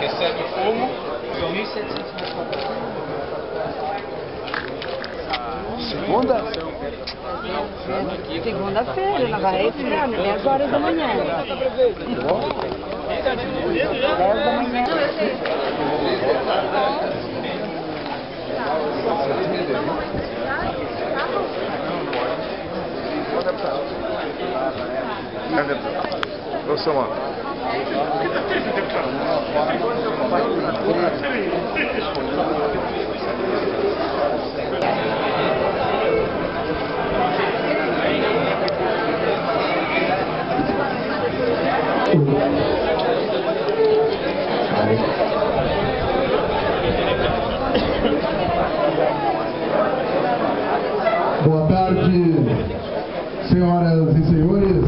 Recebe como? São 1.700 metros quadrados. Segunda? Segunda-feira, esfriar, né? 10 horas da manhã. 10 da manhã. Boa tarde, senhoras e senhores.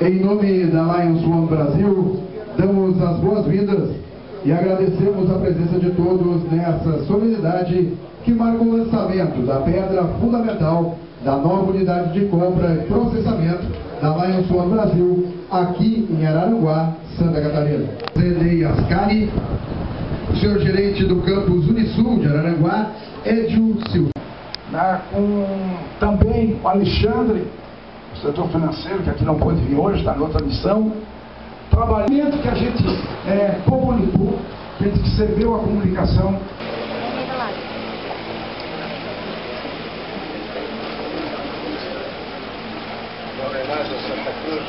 Em nome da Lions One Brasil, damos as boas-vindas e agradecemos a presença de todos nessa solenidade que marca o lançamento da pedra fundamental da nova unidade de compra e processamento da Lions One Brasil, aqui em Araranguá, Santa Catarina. Zenei Ascari, senhor gerente do campus Unisul de Araranguá, Edio Silva. Com também o Alexandre, o setor financeiro, que aqui não pôde vir hoje, está em outra missão. Trabalhamento que a gente é, comunicou, que a gente recebeu a comunicação. A Santa Cruz,